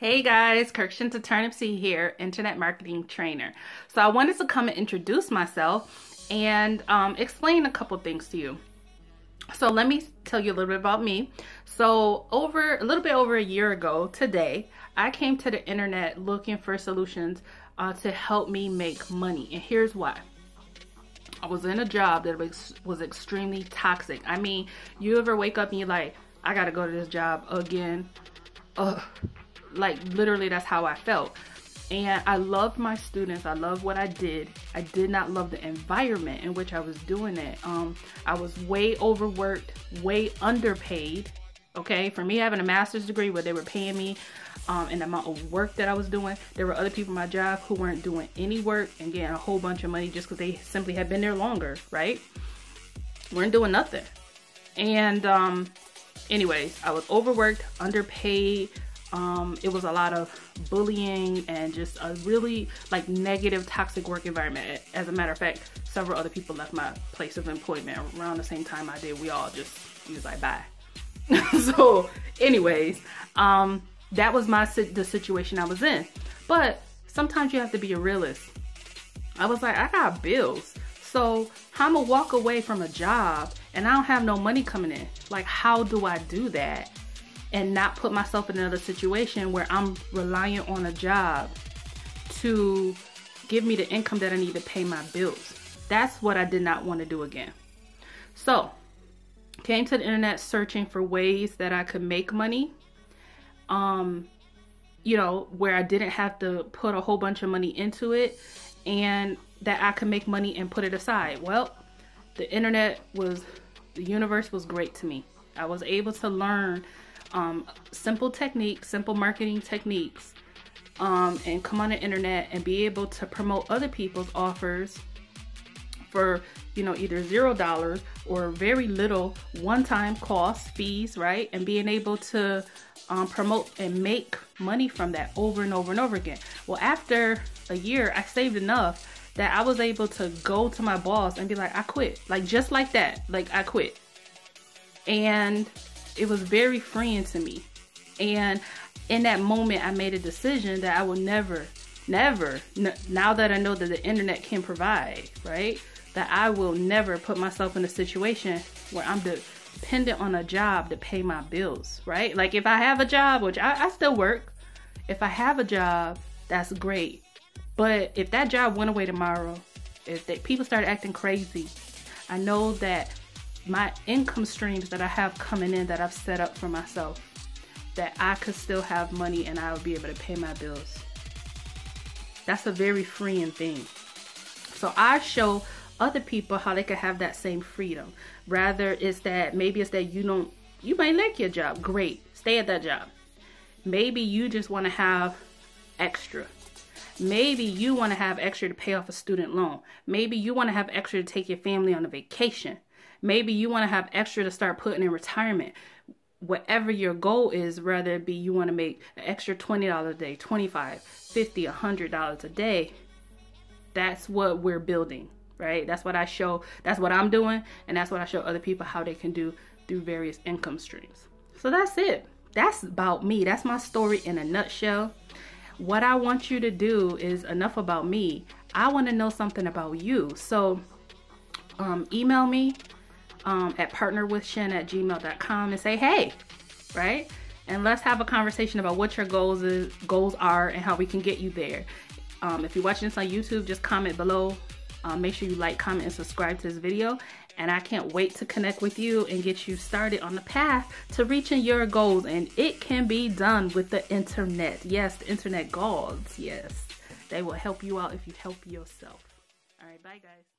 Hey guys, Kirkshinta Turnipseed here, Internet Marketing Trainer. So I wanted to come and introduce myself and um, explain a couple things to you. So let me tell you a little bit about me. So over a little bit over a year ago today, I came to the internet looking for solutions uh, to help me make money. And here's why. I was in a job that was, was extremely toxic. I mean, you ever wake up and you're like, I gotta go to this job again. Ugh like literally that's how I felt. And I loved my students. I loved what I did. I did not love the environment in which I was doing it. Um, I was way overworked, way underpaid. Okay, for me having a master's degree where they were paying me um, and the amount of work that I was doing, there were other people in my job who weren't doing any work and getting a whole bunch of money just because they simply had been there longer, right? Weren't doing nothing. And um, anyways, I was overworked, underpaid, um, it was a lot of bullying and just a really like negative toxic work environment. As a matter of fact several other people left my place of employment around the same time i did. We all just was like bye. So anyways um, that was my the situation i was in. But sometimes you have to be a realist. I was like i got bills. So i'm gonna walk away from a job and i don't have no money coming in. Like how do i do that and not put myself in another situation where I'm reliant on a job to give me the income that I need to pay my bills. That's what I did not want to do again. So, came to the internet searching for ways that I could make money. Um, you know, where I didn't have to put a whole bunch of money into it and that I could make money and put it aside. Well, the internet was the universe was great to me. I was able to learn um, simple techniques, simple marketing techniques, um, and come on the internet and be able to promote other people's offers for you know either zero dollars or very little one-time cost fees right? And being able to um, promote and make money from that over and over and over again. Well after a year i saved enough that i was able to go to my boss and be like i quit. Like just like that. Like i quit. And it was very freeing to me. And in that moment, I made a decision that I will never, never, now that I know that the internet can provide, right? That I will never put myself in a situation where I'm dependent on a job to pay my bills, right? Like if I have a job, which I, I still work, if I have a job, that's great. But if that job went away tomorrow, if they, people started acting crazy, I know that my income streams that I have coming in that I've set up for myself, that I could still have money and I would be able to pay my bills. That's a very freeing thing. So I show other people how they could have that same freedom. Rather, it's that maybe it's that you don't, you might like your job. Great. Stay at that job. Maybe you just want to have extra. Maybe you want to have extra to pay off a student loan. Maybe you want to have extra to take your family on a vacation. Maybe you want to have extra to start putting in retirement. Whatever your goal is, whether it be you want to make an extra $20 a day, 25, 50, $100 a day, that's what we're building, right? That's what I show, that's what I'm doing, and that's what I show other people how they can do through various income streams. So that's it. That's about me. That's my story in a nutshell. What I want you to do is enough about me. I want to know something about you. So um, email me um, at partnerwithshin at gmail.com and say, hey, right? And let's have a conversation about what your goals is, goals are and how we can get you there. Um, if you're watching this on YouTube, just comment below. Um, make sure you like, comment, and subscribe to this video. And I can't wait to connect with you and get you started on the path to reaching your goals. And it can be done with the internet. Yes, the internet gods. Yes, they will help you out if you help yourself. All right, bye guys.